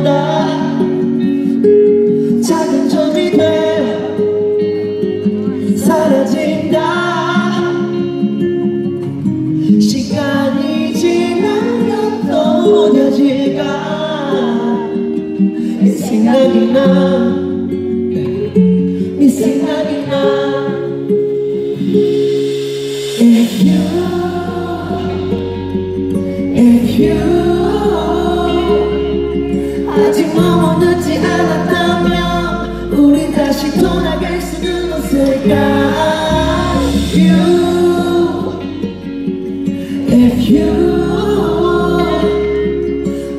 보다 작은 점이 돼 사라진다. 시간이 지나면 또 오려질까? 네 생각이 나네 생각이 나. If you, if you. 떠나지 않았다면 우리 다시 돌아갈 수는 없을까? You If you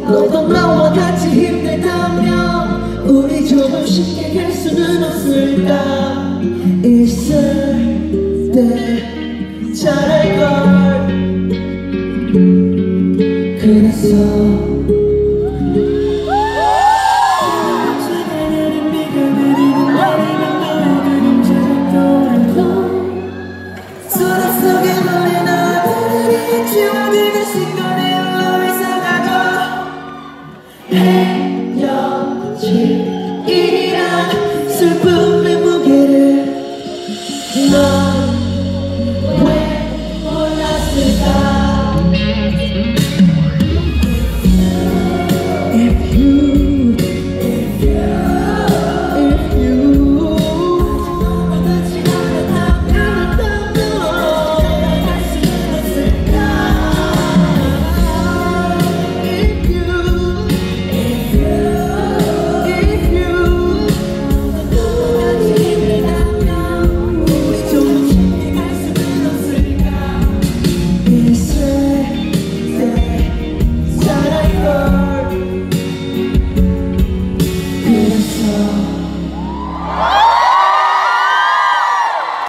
너도 나와 같이 힘들다면 우리 조금 쉽게 갈 수는 없을까? 있을 때 잘할 걸. 그래서 순간에 흘러 있어가고 헤어질 이란 슬픔